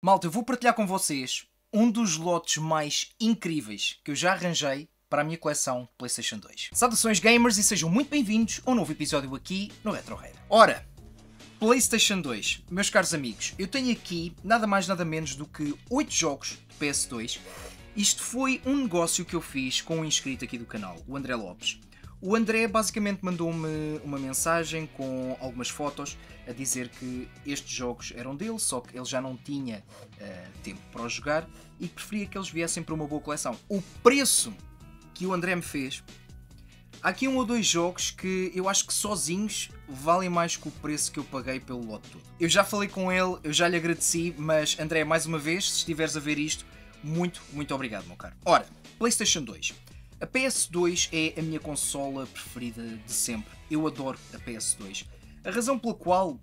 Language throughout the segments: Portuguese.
Malta, eu vou partilhar com vocês um dos lotes mais incríveis que eu já arranjei para a minha coleção PlayStation 2. Saudações gamers e sejam muito bem-vindos a um novo episódio aqui no Retro Rare. Ora, PlayStation 2, meus caros amigos, eu tenho aqui nada mais nada menos do que 8 jogos PS2. Isto foi um negócio que eu fiz com um inscrito aqui do canal, o André Lopes. O André basicamente mandou-me uma mensagem com algumas fotos a dizer que estes jogos eram dele, só que ele já não tinha uh, tempo para os jogar e preferia que eles viessem para uma boa coleção. O preço que o André me fez. Há aqui um ou dois jogos que eu acho que sozinhos valem mais que o preço que eu paguei pelo lote todo. Eu já falei com ele, eu já lhe agradeci, mas André, mais uma vez, se estiveres a ver isto, muito, muito obrigado, meu caro. Ora, PlayStation 2. A PS2 é a minha consola preferida de sempre. Eu adoro a PS2. A razão pela qual,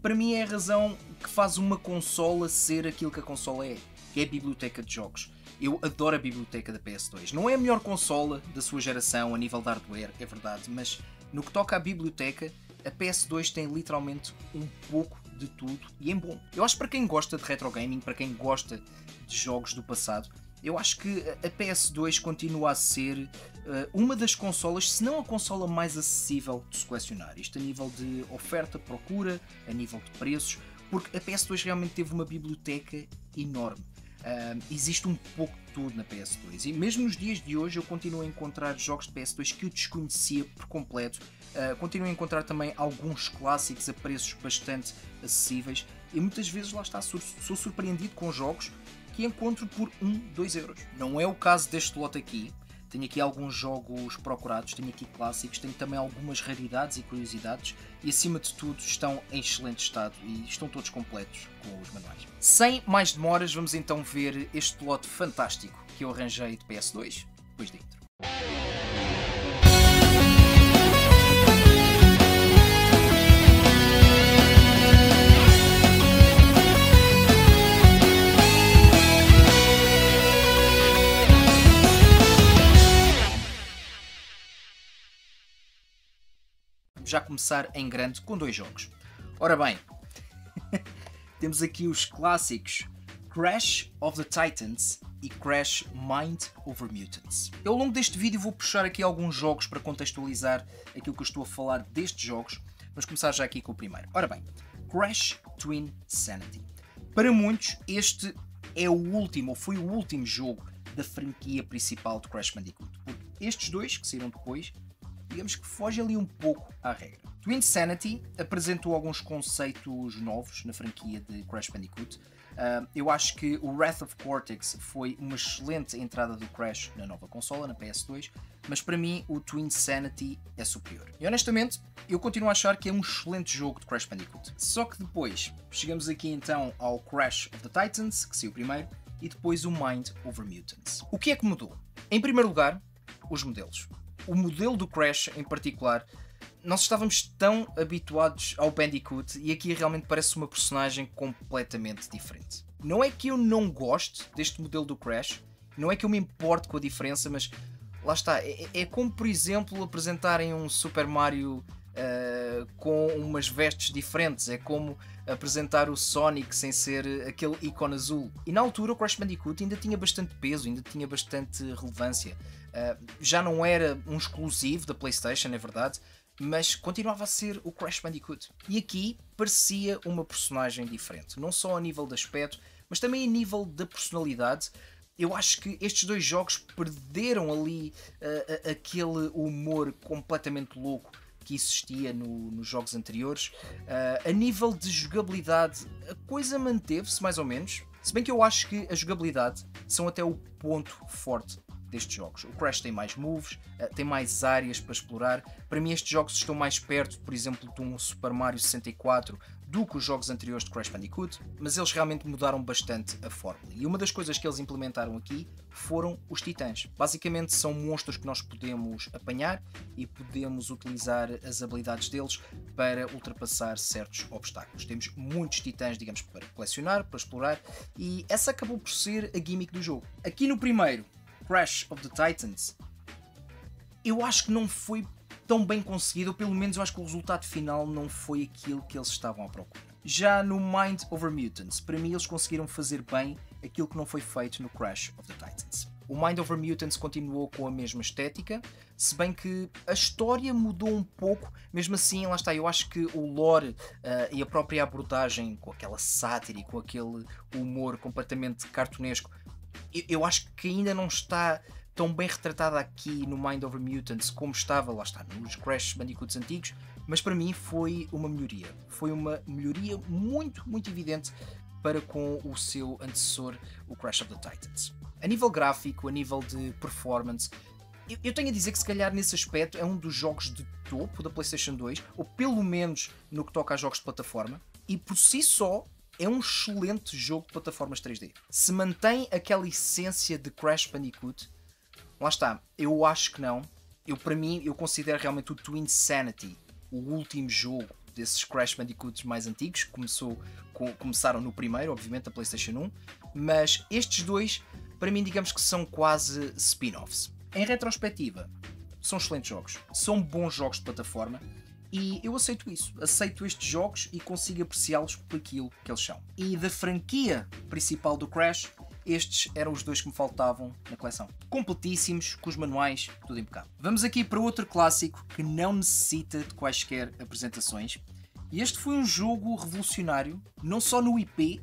para mim, é a razão que faz uma consola ser aquilo que a consola é, que é a biblioteca de jogos. Eu adoro a biblioteca da PS2. Não é a melhor consola da sua geração a nível de hardware, é verdade, mas no que toca à biblioteca, a PS2 tem literalmente um pouco de tudo e em bom. Eu acho que para quem gosta de retro gaming, para quem gosta de jogos do passado, eu acho que a PS2 continua a ser uh, uma das consolas, se não a consola mais acessível de se colecionar. Isto a nível de oferta, procura, a nível de preços, porque a PS2 realmente teve uma biblioteca enorme. Existe um pouco de tudo na PS2 e mesmo nos dias de hoje eu continuo a encontrar jogos de PS2 que eu desconhecia por completo. Uh, continuo a encontrar também alguns clássicos a preços bastante acessíveis e muitas vezes lá está, sou surpreendido com jogos que encontro por 1, 2 euros. Não é o caso deste lote aqui. Tenho aqui alguns jogos procurados, tenho aqui clássicos, tenho também algumas raridades e curiosidades e acima de tudo estão em excelente estado e estão todos completos com os manuais. Sem mais demoras, vamos então ver este lote fantástico que eu arranjei de PS2 depois da já começar em grande com dois jogos. Ora bem, temos aqui os clássicos Crash of the Titans e Crash Mind Over Mutants. Eu, ao longo deste vídeo vou puxar aqui alguns jogos para contextualizar aquilo que eu estou a falar destes jogos. Vamos começar já aqui com o primeiro. Ora bem, Crash Twin Sanity. Para muitos, este é o último, ou foi o último jogo da franquia principal de Crash Bandicoot. Porque estes dois, que saíram depois, digamos que foge ali um pouco à regra. Twin Sanity apresentou alguns conceitos novos na franquia de Crash Bandicoot. Uh, eu acho que o Wrath of Cortex foi uma excelente entrada do Crash na nova consola, na PS2, mas para mim o Twin Sanity é superior. E honestamente, eu continuo a achar que é um excelente jogo de Crash Bandicoot. Só que depois chegamos aqui então ao Crash of the Titans, que saiu primeiro, e depois o Mind Over Mutants. O que é que mudou? Em primeiro lugar, os modelos o modelo do Crash em particular, nós estávamos tão habituados ao Bandicoot e aqui realmente parece uma personagem completamente diferente. Não é que eu não goste deste modelo do Crash, não é que eu me importe com a diferença, mas lá está, é, é como por exemplo apresentarem um Super Mario uh, com umas vestes diferentes, é como apresentar o Sonic sem ser aquele ícone azul. E na altura o Crash Bandicoot ainda tinha bastante peso, ainda tinha bastante relevância. Uh, já não era um exclusivo da PlayStation, é verdade, mas continuava a ser o Crash Bandicoot. E aqui parecia uma personagem diferente, não só a nível de aspecto, mas também a nível da personalidade. Eu acho que estes dois jogos perderam ali uh, aquele humor completamente louco que existia no, nos jogos anteriores. Uh, a nível de jogabilidade, a coisa manteve-se mais ou menos. Se bem que eu acho que a jogabilidade são até o ponto forte destes jogos. O Crash tem mais moves, eh, tem mais áreas para explorar. Para mim, estes jogos estão mais perto, por exemplo, de um Super Mario 64 do que os jogos anteriores de Crash Bandicoot, mas eles realmente mudaram bastante a fórmula. E uma das coisas que eles implementaram aqui foram os titãs. Basicamente são monstros que nós podemos apanhar e podemos utilizar as habilidades deles para ultrapassar certos obstáculos. Temos muitos titãs, digamos, para colecionar, para explorar, e essa acabou por ser a gimmick do jogo. Aqui no primeiro, Crash of the Titans, eu acho que não foi tão bem conseguido, ou pelo menos eu acho que o resultado final não foi aquilo que eles estavam à procura. Já no Mind Over Mutants, para mim eles conseguiram fazer bem aquilo que não foi feito no Crash of the Titans. O Mind Over Mutants continuou com a mesma estética, se bem que a história mudou um pouco, mesmo assim, lá está, eu acho que o lore uh, e a própria abordagem, com aquela sátira e com aquele humor completamente cartunesco, eu, eu acho que ainda não está tão bem retratada aqui no Mind Over Mutants como estava, lá está, nos Crash Bandicoots antigos, mas para mim foi uma melhoria. Foi uma melhoria muito, muito evidente para com o seu antecessor, o Crash of the Titans. A nível gráfico, a nível de performance, eu, eu tenho a dizer que se calhar nesse aspecto é um dos jogos de topo da PlayStation 2, ou pelo menos no que toca a jogos de plataforma, e por si só é um excelente jogo de plataformas 3D. Se mantém aquela essência de Crash Bandicoot, Lá está, eu acho que não. Eu, para mim, eu considero realmente o Twin Sanity o último jogo desses Crash Bandicoots mais antigos. Começou, com, começaram no primeiro, obviamente, a PlayStation 1. Mas estes dois, para mim, digamos que são quase spin-offs. Em retrospectiva, são excelentes jogos. São bons jogos de plataforma. E eu aceito isso, aceito estes jogos e consigo apreciá-los por aquilo que eles são. E da franquia principal do Crash, estes eram os dois que me faltavam na coleção. Completíssimos, com os manuais, tudo impecável. Vamos aqui para outro clássico que não necessita de quaisquer apresentações. E este foi um jogo revolucionário, não só no IP,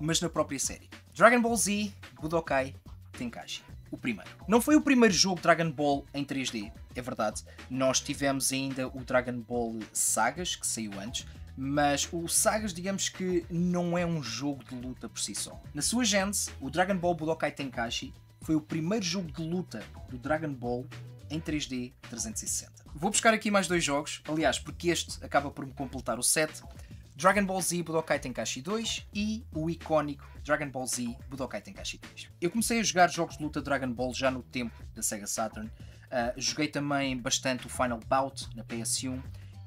mas na própria série. Dragon Ball Z Budokai Tenkaichi. O primeiro. Não foi o primeiro jogo Dragon Ball em 3D, é verdade. Nós tivemos ainda o Dragon Ball Sagas, que saiu antes, mas o Sagas, digamos que não é um jogo de luta por si só. Na sua gênese, o Dragon Ball Budokai Tenkaichi foi o primeiro jogo de luta do Dragon Ball em 3D 360. Vou buscar aqui mais dois jogos, aliás, porque este acaba por me completar o set. Dragon Ball Z Budokai Tenkaichi 2 e o icónico Dragon Ball Z Budokai Tenkaichi 3. Eu comecei a jogar jogos de luta Dragon Ball já no tempo da Sega Saturn. Uh, joguei também bastante o Final Bout na PS1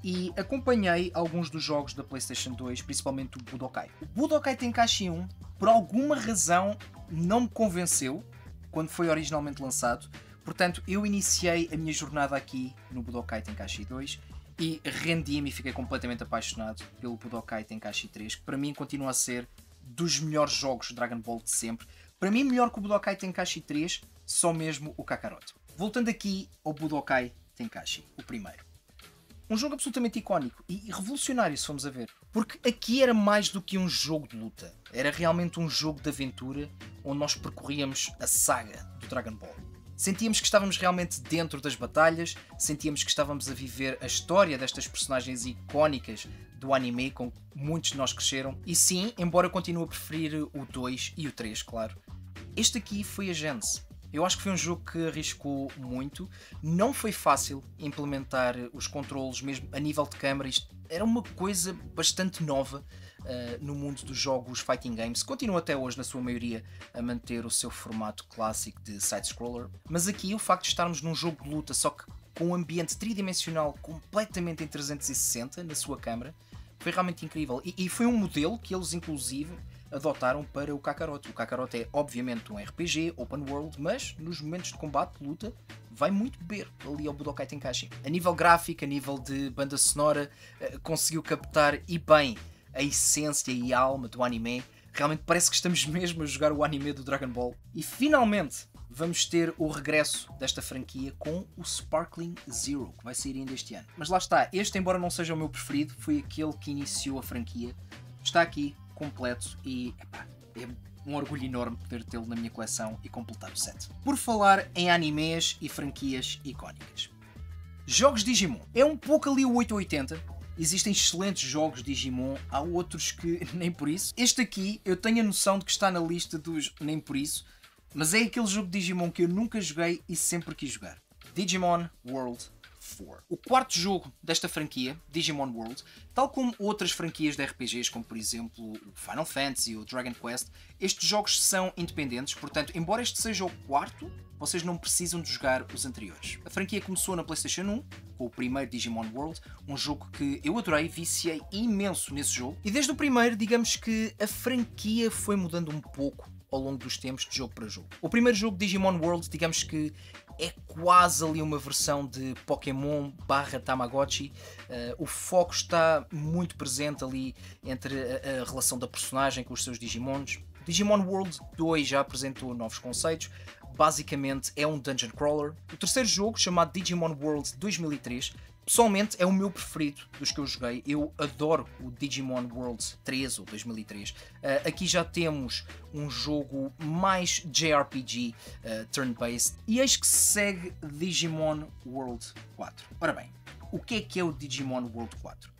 e acompanhei alguns dos jogos da PlayStation 2, principalmente o Budokai. O Budokai Tenkaichi 1, por alguma razão, não me convenceu quando foi originalmente lançado. Portanto, eu iniciei a minha jornada aqui no Budokai Tenkaichi 2 e rendi-me e fiquei completamente apaixonado pelo Budokai Tenkaichi 3, que para mim continua a ser dos melhores jogos de Dragon Ball de sempre. Para mim, melhor que o Budokai Tenkaichi 3, só mesmo o Kakaroto. Voltando aqui ao Budokai Tenkaichi, o primeiro. Um jogo absolutamente icónico e revolucionário, se formos a ver. Porque aqui era mais do que um jogo de luta. Era realmente um jogo de aventura onde nós percorríamos a saga do Dragon Ball. Sentíamos que estávamos realmente dentro das batalhas, sentíamos que estávamos a viver a história destas personagens icónicas do anime com que muitos de nós cresceram. E sim, embora continue a preferir o 2 e o 3, claro, este aqui foi a Gênese. Eu acho que foi um jogo que arriscou muito. Não foi fácil implementar os controles, mesmo a nível de câmera. Isto era uma coisa bastante nova uh, no mundo dos jogos fighting games. Continua até hoje, na sua maioria, a manter o seu formato clássico de side-scroller. Mas aqui, o facto de estarmos num jogo de luta, só que com um ambiente tridimensional completamente em 360 na sua câmera, foi realmente incrível. E, e foi um modelo que eles, inclusive, adotaram para o Kakarot. O Kakarot é obviamente um RPG, open world, mas nos momentos de combate, luta, vai muito beber ali ao Budokai Tenkaichi. A nível gráfico, a nível de banda sonora, eh, conseguiu captar e bem a essência e a alma do anime. Realmente parece que estamos mesmo a jogar o anime do Dragon Ball. E finalmente vamos ter o regresso desta franquia com o Sparkling Zero, que vai sair ainda este ano. Mas lá está, este, embora não seja o meu preferido, foi aquele que iniciou a franquia. Está aqui, completo e epá, é um orgulho enorme poder tê-lo na minha coleção e completar o set. Por falar em animes e franquias icónicas. Jogos Digimon. É um pouco ali o 880. Existem excelentes jogos Digimon, há outros que nem por isso. Este aqui eu tenho a noção de que está na lista dos nem por isso, mas é aquele jogo Digimon que eu nunca joguei e sempre quis jogar. Digimon World 4. O quarto jogo desta franquia, Digimon World, tal como outras franquias de RPGs, como por exemplo o Final Fantasy ou Dragon Quest, estes jogos são independentes, portanto, embora este seja o quarto, vocês não precisam de jogar os anteriores. A franquia começou na PlayStation 1, com o primeiro Digimon World, um jogo que eu adorei, viciei imenso nesse jogo, e desde o primeiro, digamos que a franquia foi mudando um pouco ao longo dos tempos de jogo para jogo. O primeiro jogo, Digimon World, digamos que é quase ali uma versão de Pokémon barra Tamagotchi. Uh, o foco está muito presente ali entre a, a, relação da personagem com os seus Digimons. Digimon World 2 já apresentou novos conceitos. Basicamente é um dungeon crawler. O terceiro jogo, chamado Digimon World 2003, Pessoalmente é o meu preferido dos que eu joguei. Eu adoro o Digimon World 3 ou 2003. Uh, aqui já temos um jogo mais JRPG uh, turn-based e eis que segue Digimon World 4. Ora bem, o que é que é o Digimon World 4?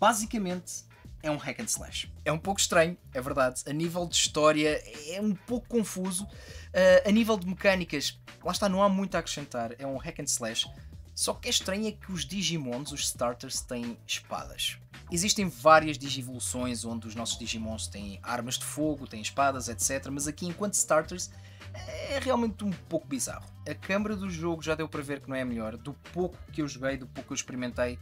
Basicamente é um hack and slash. É um pouco estranho, é verdade. A nível de história é um pouco confuso. Uh, a nível de mecânicas, lá está, não há muito a acrescentar. É um hack and slash só que é estranho é que os Digimons, os starters, têm espadas. Existem várias digivoluções onde os nossos Digimons têm armas de fogo, têm espadas, etc. Mas aqui, enquanto starters, é realmente um pouco bizarro. A câmera do jogo já deu para ver que não é a melhor. Do pouco que eu joguei, do pouco que eu experimentei,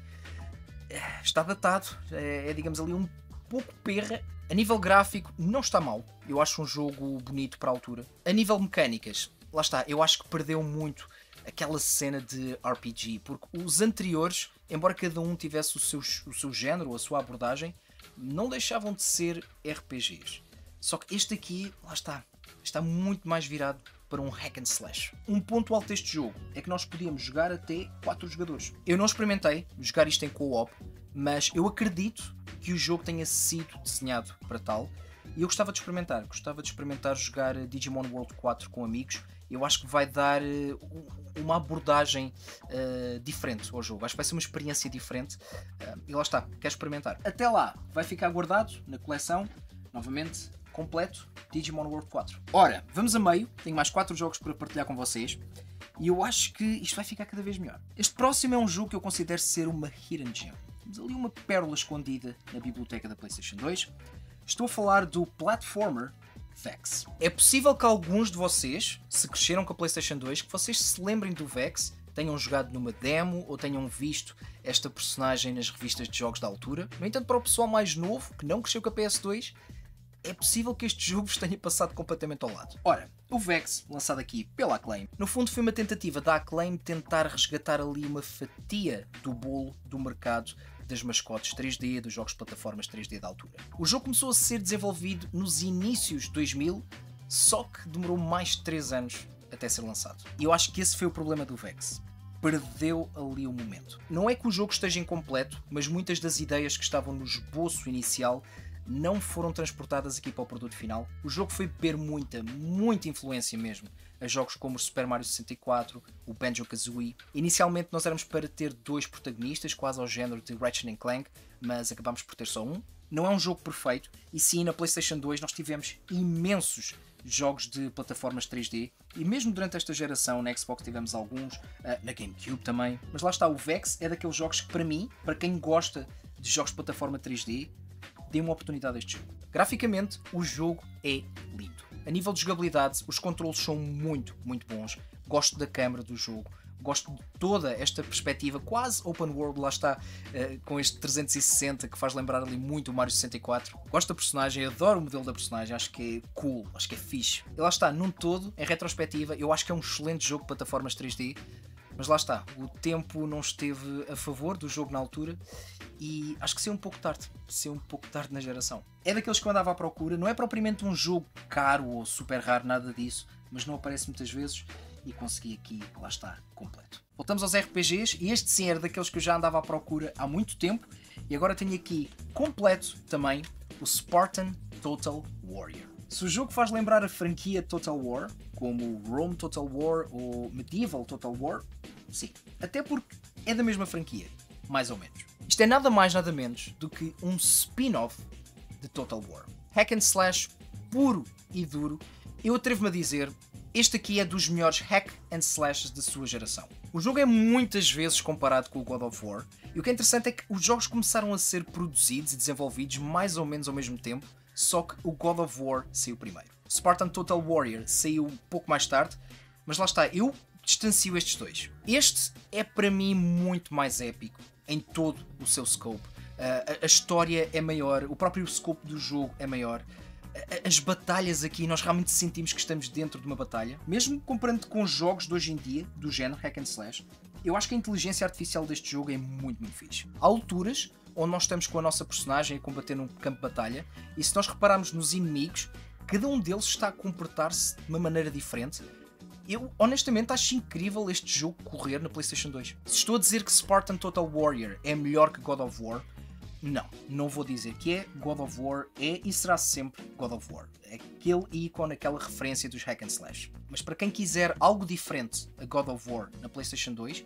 eh, está datado. É, é digamos ali, um pouco perra. A nível gráfico, não está mal. Eu acho um jogo bonito para a altura. A nível mecânicas, lá está, eu acho que perdeu muito aquela cena de RPG, porque os anteriores, embora cada um tivesse o seu, o seu género, a sua abordagem, não deixavam de ser RPGs. Só que este aqui, lá está, está muito mais virado para um hack and slash. Um ponto alto deste jogo é que nós podíamos jogar até 4 jogadores. Eu não experimentei jogar isto em co-op, mas eu acredito que o jogo tenha sido desenhado para tal. E eu gostava de experimentar, gostava de experimentar jogar Digimon World 4 com amigos eu acho que vai dar uh, uma abordagem uh, diferente ao jogo. Acho que vai ser uma experiência diferente. Uh, e lá está, quer experimentar. Até lá, vai ficar guardado na coleção, novamente, completo, Digimon World 4. Ora, vamos a meio, tenho mais 4 jogos para partilhar com vocês. E eu acho que isto vai ficar cada vez melhor. Este próximo é um jogo que eu considero ser uma hidden gem. Temos ali uma pérola escondida na biblioteca da PlayStation 2. Estou a falar do platformer Vex. É possível que alguns de vocês, se cresceram com a PlayStation 2, que vocês se lembrem do Vex, tenham jogado numa demo ou tenham visto esta personagem nas revistas de jogos da altura. No entanto, para o pessoal mais novo, que não cresceu com a PS2, é possível que este jogo vos tenha passado completamente ao lado. Ora, o Vex, lançado aqui pela Acclaim, no fundo foi uma tentativa da Acclaim tentar resgatar ali uma fatia do bolo do mercado das mascotes 3D, dos jogos de plataformas 3D da altura. O jogo começou a ser desenvolvido nos inícios de 2000, só que demorou mais de 3 anos até ser lançado. E eu acho que esse foi o problema do Vex. Perdeu ali o momento. Não é que o jogo esteja incompleto, mas muitas das ideias que estavam no esboço inicial não foram transportadas aqui para o produto final. O jogo foi beber muita, muita influência mesmo a jogos como o Super Mario 64, o Banjo-Kazooie. Inicialmente nós éramos para ter dois protagonistas, quase ao género de Ratchet Clank, mas acabámos por ter só um. Não é um jogo perfeito, e sim, na PlayStation 2 nós tivemos imensos jogos de plataformas 3D e mesmo durante esta geração na Xbox tivemos alguns, ah, na GameCube também, mas lá está, o Vex é daqueles jogos que para mim, para quem gosta de jogos de plataforma 3D, dê uma oportunidade a este jogo. Graficamente, o jogo é lindo. A nível de jogabilidade, os controles são muito, muito bons. Gosto da câmera do jogo. Gosto de toda esta perspectiva quase open world, lá está, uh, com este 360 que faz lembrar ali muito o Mario 64. Gosto da personagem, adoro o modelo da personagem, acho que é cool, acho que é fixe. E lá está, num todo, em retrospectiva, eu acho que é um excelente jogo de plataformas 3D. Mas lá está, o tempo não esteve a favor do jogo na altura e acho que saiu um pouco tarde. Saiu um pouco tarde na geração. É daqueles que eu andava à procura, não é propriamente um jogo caro ou super raro, nada disso, mas não aparece muitas vezes e consegui aqui, lá está, completo. Voltamos aos RPGs e este sim era daqueles que eu já andava à procura há muito tempo e agora tenho aqui completo também o Spartan Total Warrior. Se o jogo faz lembrar a franquia Total War, como Rome Total War ou Medieval Total War, sim. Até porque é da mesma franquia, mais ou menos. Isto é nada mais nada menos do que um spin-off de Total War. Hack and slash puro e duro. Eu atrevo-me a dizer, este aqui é dos melhores hack and slashes da sua geração. O jogo é muitas vezes comparado com o God of War, e o que é interessante é que os jogos começaram a ser produzidos e desenvolvidos mais ou menos ao mesmo tempo, só que o God of War saiu primeiro. Spartan Total Warrior saiu um pouco mais tarde, mas lá está, eu distancio estes dois. Este é para mim muito mais épico em todo o seu scope. Uh, a, a, história é maior, o próprio scope do jogo é maior. as batalhas aqui, nós realmente sentimos que estamos dentro de uma batalha. Mesmo comparando com jogos de hoje em dia, do género hack and slash, eu acho que a inteligência artificial deste jogo é muito, muito fixe. Há alturas onde nós estamos com a nossa personagem a combater num campo de batalha, e se nós repararmos nos inimigos, cada um deles está a comportar-se de uma maneira diferente. Eu honestamente acho incrível este jogo correr na PlayStation 2. Se estou a dizer que Spartan Total Warrior é melhor que God of War, não, não vou dizer que é. God of War é e será sempre God of War. Aquele ícone, aquela referência dos hack and slash. Mas para quem quiser algo diferente a God of War na PlayStation 2,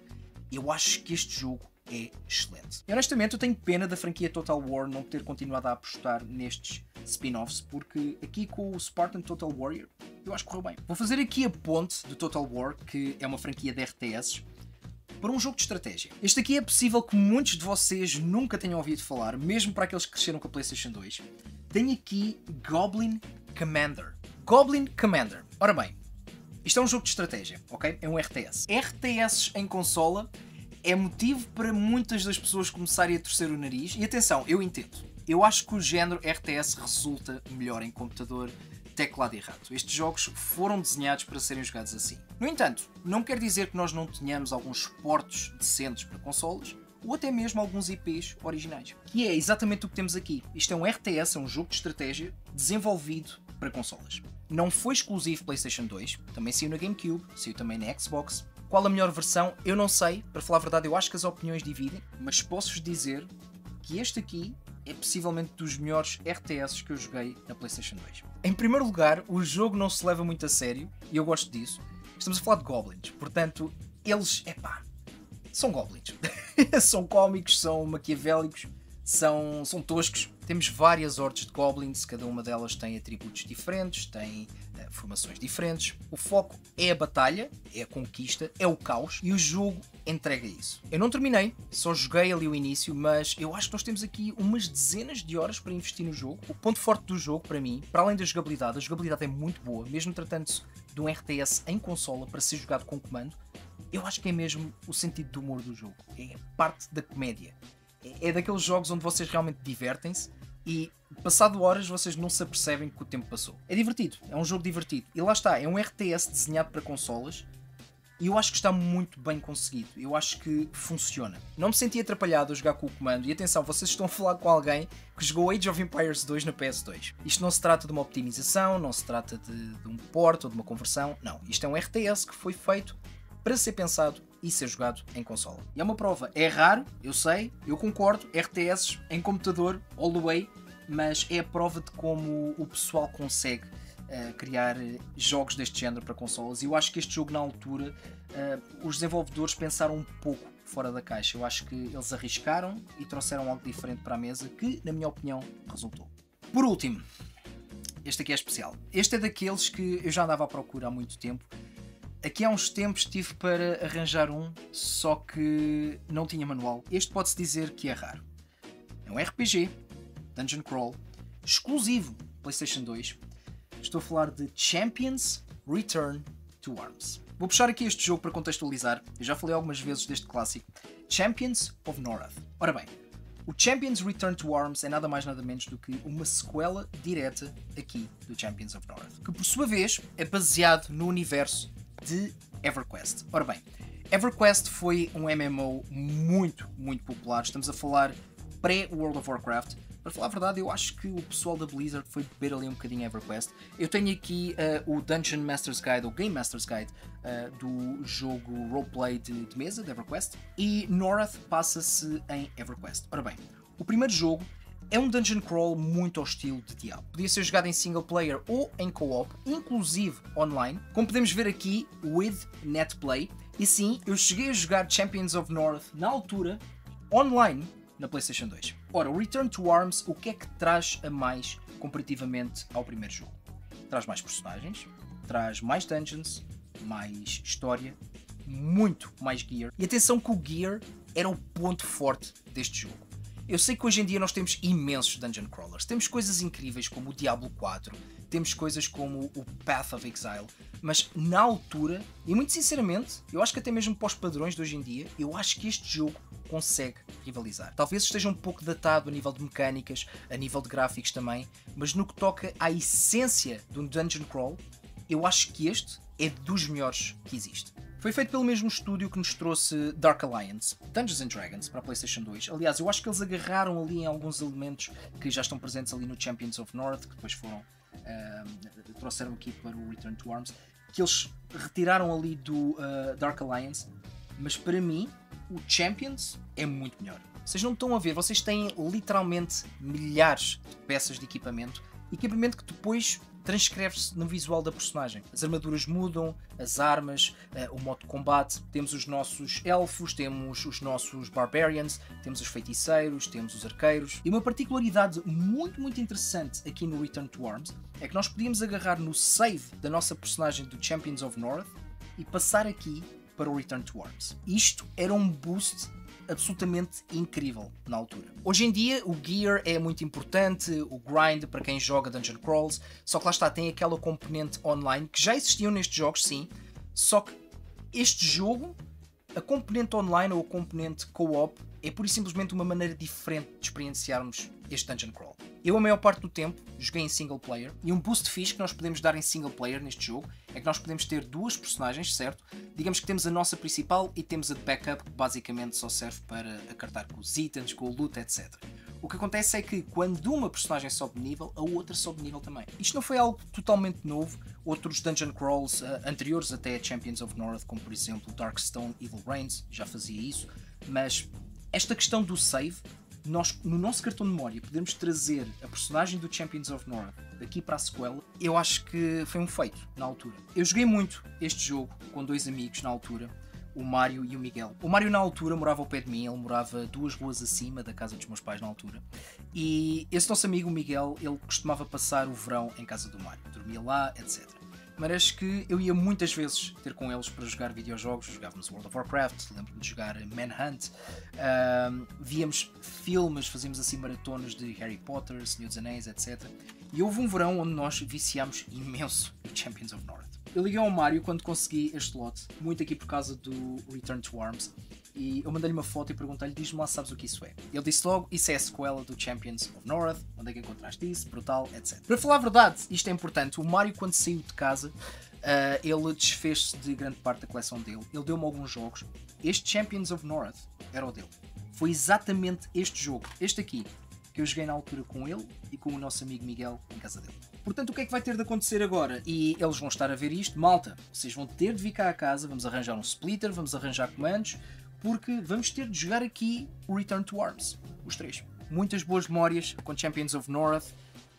eu acho que este jogo é excelente. E honestamente eu tenho pena da franquia Total War não ter continuado a apostar nestes spin-offs, porque aqui com o Spartan Total Warrior eu acho que correu bem. Vou fazer aqui a ponte do Total War, que é uma franquia de RTS, para um jogo de estratégia. Este aqui é possível que muitos de vocês nunca tenham ouvido falar, mesmo para aqueles que cresceram com a PlayStation 2. Tenho aqui Goblin Commander. Goblin Commander. Ora bem, isto é um jogo de estratégia, ok? É um RTS. RTS em consola é motivo para muitas das pessoas começarem a torcer o nariz. E atenção, eu entendo. Eu acho que o género RTS resulta melhor em computador teclado e rato. Estes jogos foram desenhados para serem jogados assim. No entanto, não quer dizer que nós não tenhamos alguns portos decentes para consolas, ou até mesmo alguns IPs originais. Que é exatamente o que temos aqui. Isto é um RTS, é um jogo de estratégia desenvolvido para consolas. Não foi exclusivo PlayStation 2, também saiu na GameCube, saiu também na Xbox, qual a melhor versão? Eu não sei, para falar a verdade, eu acho que as opiniões dividem, mas posso-vos dizer que este aqui é possivelmente dos melhores RTS que eu joguei na PlayStation 2. Em primeiro lugar, o jogo não se leva muito a sério e eu gosto disso. Estamos a falar de goblins, portanto, eles, epá, são goblins. são cómicos, são maquiavélicos, são, são toscos. Temos várias hordes de goblins, cada uma delas tem atributos diferentes, tem formações diferentes. O foco é a batalha, é a conquista, é o caos e o jogo entrega isso. Eu não terminei, só joguei ali o início, mas eu acho que nós temos aqui umas dezenas de horas para investir no jogo. O ponto forte do jogo, para mim, para além da jogabilidade, a jogabilidade é muito boa, mesmo tratando-se de um RTS em consola para ser jogado com comando. Eu acho que é mesmo o sentido do humor do jogo. É parte da comédia é daqueles jogos onde vocês realmente divertem-se e passado horas vocês não se apercebem que o tempo passou. É divertido, é um jogo divertido. E lá está, é um RTS desenhado para consolas e eu acho que está muito bem conseguido. Eu acho que funciona. Não me senti atrapalhado a jogar com o comando. E atenção, vocês estão a falar com alguém que jogou Age of Empires 2 na PS2. Isto não se trata de uma optimização, não se trata de, de um port ou de uma conversão. Não, isto é um RTS que foi feito para ser pensado e ser jogado em consola. E é uma prova. É raro, eu sei, eu concordo, RTS em computador, all the way, mas é a prova de como o pessoal consegue uh, criar jogos deste género para consolas. E eu acho que este jogo, na altura, uh, os desenvolvedores pensaram um pouco fora da caixa. Eu acho que eles arriscaram e trouxeram algo diferente para a mesa que, na minha opinião, resultou. Por último, este aqui é especial. Este é daqueles que eu já andava à procura há muito tempo Aqui há uns tempos tive para arranjar um, só que não tinha manual. Este pode-se dizer que é raro. É um RPG, Dungeon Crawl, exclusivo PlayStation 2. Estou a falar de Champions Return to Arms. Vou puxar aqui este jogo para contextualizar. Eu já falei algumas vezes deste clássico. Champions of Norath. Ora bem, o Champions Return to Arms é nada mais nada menos do que uma sequela direta aqui do Champions of Norath, que por sua vez é baseado no universo de EverQuest. Ora bem, EverQuest foi um MMO muito, muito popular. Estamos a falar pré-World of Warcraft. Para falar a verdade, eu acho que o pessoal da Blizzard foi beber ali um bocadinho EverQuest. Eu tenho aqui uh, o Dungeon Master's Guide, ou Game Master's Guide, uh, do jogo roleplay de, de mesa, de EverQuest. E Norath passa-se em EverQuest. Ora bem, o primeiro jogo é um dungeon crawl muito ao estilo de Diablo. Podia ser jogado em single player ou em co-op, inclusive online, como podemos ver aqui with netplay. E sim, eu cheguei a jogar Champions of North na altura online na PlayStation 2. Ora, o Return to Arms, o que é que traz a mais comparativamente ao primeiro jogo? Traz mais personagens, traz mais dungeons, mais história, muito mais gear. E atenção que o gear era o ponto forte deste jogo. Eu sei que hoje em dia nós temos imensos dungeon crawlers. Temos coisas incríveis como o Diablo 4, temos coisas como o Path of Exile, mas na altura, e muito sinceramente, eu acho que até mesmo para os padrões de hoje em dia, eu acho que este jogo consegue rivalizar. Talvez esteja um pouco datado a nível de mecânicas, a nível de gráficos também, mas no que toca à essência de um dungeon crawl, eu acho que este é dos melhores que existe. Foi feito pelo mesmo estúdio que nos trouxe Dark Alliance, Dungeons and Dragons para a PlayStation 2. Aliás, eu acho que eles agarraram ali em alguns elementos que já estão presentes ali no Champions of North, que depois foram uh, trouxeram aqui para o Return to Arms, que eles retiraram ali do uh, Dark Alliance, mas para mim o Champions é muito melhor. Vocês não estão a ver, vocês têm literalmente milhares de peças de equipamento, equipamento que depois transcreve-se no visual da personagem. As armaduras mudam, as armas, uh, o modo de combate, temos os nossos elfos, temos os nossos barbarians, temos os feiticeiros, temos os arqueiros. E uma particularidade muito, muito interessante aqui no Return to Arms é que nós podíamos agarrar no save da nossa personagem do Champions of North e passar aqui para o Return to Arms. Isto era um boost absolutamente incrível na altura. Hoje em dia o gear é muito importante, o grind para quem joga Dungeon Crawls, só que lá está, tem aquela componente online que já existiam nestes jogos, sim, só que este jogo, a componente online ou a componente co-op é pura e simplesmente uma maneira diferente de experienciarmos este Dungeon Crawl. Eu, a maior parte do tempo, joguei em single player e um boost fixe que nós podemos dar em single player neste jogo é que nós podemos ter duas personagens, certo? Digamos que temos a nossa principal e temos a de backup, que basicamente só serve para acartar com os itens, com o loot, etc. O que acontece é que quando uma personagem sobe nível, a outra sobe nível também. Isto não foi algo totalmente novo. Outros dungeon crawls uh, anteriores até Champions of North, como por exemplo Darkstone Evil Reigns, já fazia isso. Mas esta questão do save nós, no nosso cartão de memória, podemos trazer a personagem do Champions of North daqui para a sequela, eu acho que foi um feito na altura. Eu joguei muito este jogo com dois amigos na altura, o Mário e o Miguel. O Mário na altura morava ao pé de mim, ele morava duas ruas acima da casa dos meus pais na altura. E esse nosso amigo, o Miguel, ele costumava passar o verão em casa do Mário, dormia lá, etc mas que eu ia muitas vezes ter com eles para jogar videojogos. Jogávamos World of Warcraft, lembro-me de jogar Manhunt, uh, víamos filmes, fazíamos assim maratonas de Harry Potter, Senhor dos Anéis, etc. E houve um verão onde nós viciámos imenso no Champions of North. Eu liguei ao Mário quando consegui este lote, muito aqui por causa do Return to Arms, e eu mandei-lhe uma foto e perguntei-lhe: diz-me lá, sabes o que isso é? Ele disse logo: Isso é a sequela do Champions of North, onde é que encontraste isso, brutal, etc. Para falar a verdade, isto é importante. O Mario, quando saiu de casa, uh, ele desfez-se de grande parte da coleção dele. Ele deu-me alguns jogos. Este Champions of North era o dele. Foi exatamente este jogo, este aqui, que eu joguei na altura com ele e com o nosso amigo Miguel em casa dele. Portanto, o que é que vai ter de acontecer agora? E eles vão estar a ver isto. Malta, vocês vão ter de vir cá a casa, vamos arranjar um splitter, vamos arranjar comandos, porque vamos ter de jogar aqui o Return to Arms, os três. Muitas boas memórias com Champions of North.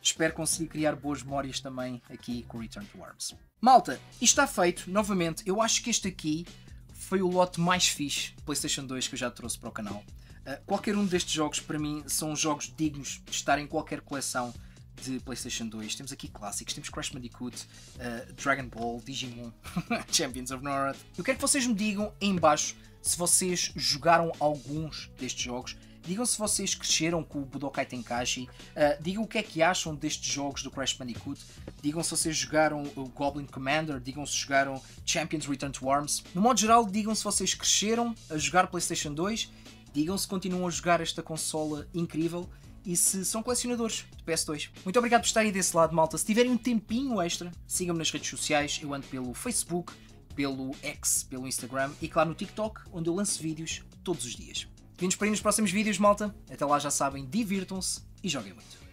Espero conseguir criar boas memórias também aqui com Return to Arms. Malta, isto está feito. Novamente, eu acho que este aqui foi o lote mais fixe PlayStation 2 que eu já trouxe para o canal. Uh, qualquer um destes jogos, para mim, são jogos dignos de estar em qualquer coleção de PlayStation 2. Temos aqui clássicos, temos Crash Bandicoot, uh, Dragon Ball, Digimon, Champions of North. Eu quero que vocês me digam em baixo se vocês jogaram alguns destes jogos. Digam se vocês cresceram com o Budokai Tenkaichi. Uh, digam o que é que acham destes jogos do Crash Bandicoot. Digam se vocês jogaram o Goblin Commander. Digam se jogaram Champions Return to Arms. No modo geral, digam se vocês cresceram a jogar PlayStation 2. Digam se continuam a jogar esta consola incrível e se são colecionadores de PS2. Muito obrigado por estarem desse lado, malta. Se tiverem um tempinho extra, sigam-me nas redes sociais. Eu ando pelo Facebook, pelo X, pelo Instagram e claro no TikTok, onde eu lanço vídeos todos os dias. Vimos para aí nos próximos vídeos, malta. Até lá já sabem, divirtam-se e joguem muito.